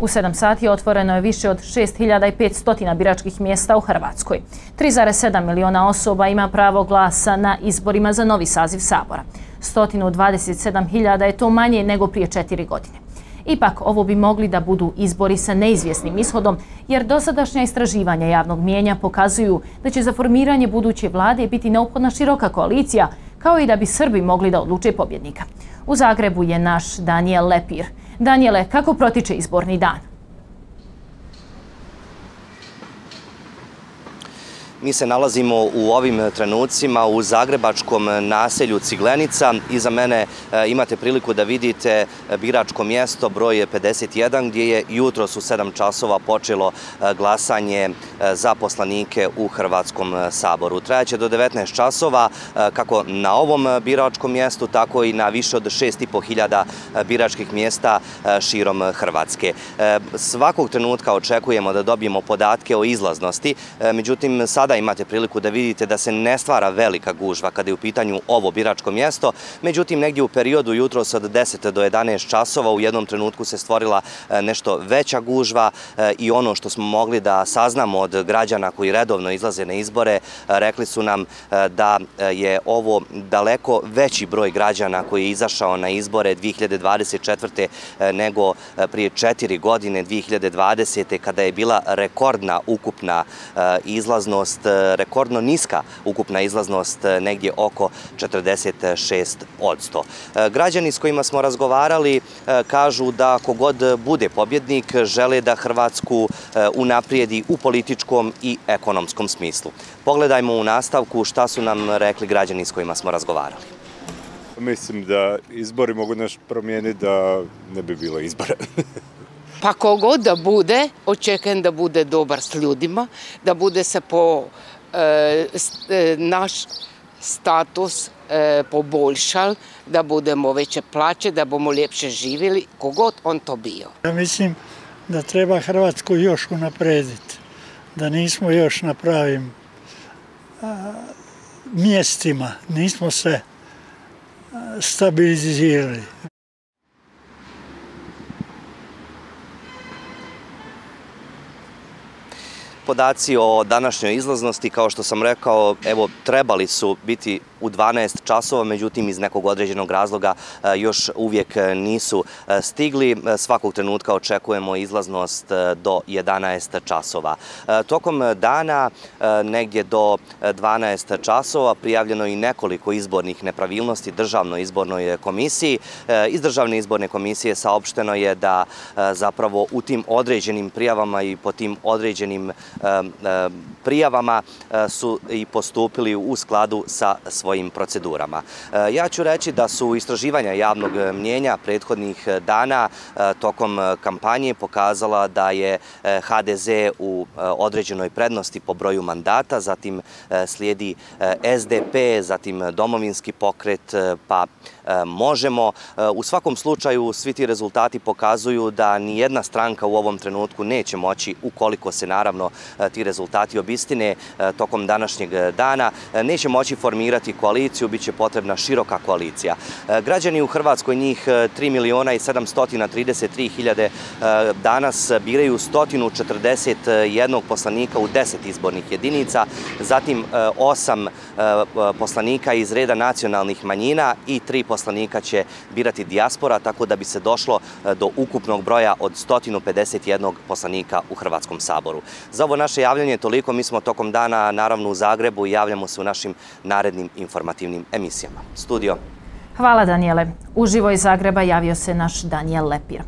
U 7 sati otvoreno je više od 6500 biračkih mjesta u Hrvatskoj. 3,7 miliona osoba ima pravo glasa na izborima za novi saziv Sabora. 127.000 je to manje nego prije četiri godine. Ipak, ovo bi mogli da budu izbori sa neizvjesnim ishodom, jer dosadašnja istraživanja javnog mijenja pokazuju da će za formiranje buduće vlade biti neophodna široka koalicija, kao i da bi Srbi mogli da odluče pobjednika. U Zagrebu je naš Daniel Lepir. Danijele, kako protiče izborni dan? Mi se nalazimo u ovim trenucima u zagrebačkom naselju Ciglenica. Iza mene e, imate priliku da vidite e, biračko mjesto broj 51 gdje je jutro su 7 časova počelo e, glasanje za poslanike u Hrvatskom saboru. Trajaće do 19 časova kako na ovom biračkom mjestu, tako i na više od 6.500 biračkih mjesta širom Hrvatske. Svakog trenutka očekujemo da dobijemo podatke o izlaznosti, međutim sad sada imate priliku da vidite da se ne stvara velika gužva kada je u pitanju ovo biračko mjesto. Međutim, negdje u periodu jutro od 10 do 11 časova u jednom trenutku se stvorila e, nešto veća gužva e, i ono što smo mogli da saznamo od građana koji redovno izlaze na izbore, e, rekli su nam da je ovo daleko veći broj građana koji je izašao na izbore 2024. nego prije četiri godine 2020. kada je bila rekordna ukupna izlaznost izlaznost, e, rekordno niska ukupna izlaznost, e, negdje oko 46 od 100. Građani s kojima smo razgovarali e, kažu da kogod bude pobjednik žele da Hrvatsku unaprijedi u političkom i ekonomskom smislu. Pogledajmo u nastavku šta su nam rekli građani s kojima smo razgovarali. Mislim da izbori mogu naš promijeniti da ne bi bilo izbora. Pa kogod da bude, očekujem da bude dobar s ljudima, da bude se po e, e, naš status e, poboljšal, da budemo veće plaće, da bomo ljepše živjeli, kogod on to bio. Ja mislim da treba Hrvatsku još unaprediti, da nismo još na pravim mjestima, nismo se stabilizirali. Podaci o današnjoj izlaznosti, kao što sam rekao, evo, trebali su biti u 12 časova, međutim iz nekog određenog razloga e, još uvijek e, nisu e, stigli. Svakog trenutka očekujemo izlaznost do 11 časova. Tokom dana, negdje do 12 časova, prijavljeno i nekoliko izbornih nepravilnosti državnoj izbornoj komisiji. Iz državne izborne komisije saopšteno je da zapravo u tim određenim prijavama i po tim određenim prijavama su i postupili u skladu sa svojim svojim procedurama. E, ja ću reći da su istraživanja javnog e, mnjenja prethodnih e, dana tokom kampanje pokazala da je HDZ u određenoj prednosti po broju mandata, zatim slijedi SDP, zatim domovinski pokret, pa možemo. U svakom slučaju svi ti rezultati pokazuju da ni jedna stranka u ovom trenutku neće moći, ukoliko se naravno ti rezultati obistine tokom današnjeg dana, neće moći formirati koaliciju, bit će potrebna široka koalicija. E, građani u Hrvatskoj, njih e, 3 miliona i 733 hiljade, e, danas biraju 141 poslanika u 10 izbornih jedinica, zatim 8 poslanika iz reda nacionalnih manjina i 3 poslanika će birati dijaspora, tako da bi se došlo do ukupnog broja od 151 poslanika u Hrvatskom saboru. Za ovo naše javljanje toliko, mi smo tokom dana naravno u Zagrebu i javljamo se u našim narednim informacijama informativnim emisijama. Studio. Hvala Daniele. Uživo iz Zagreba javio se naš Daniel Lepir.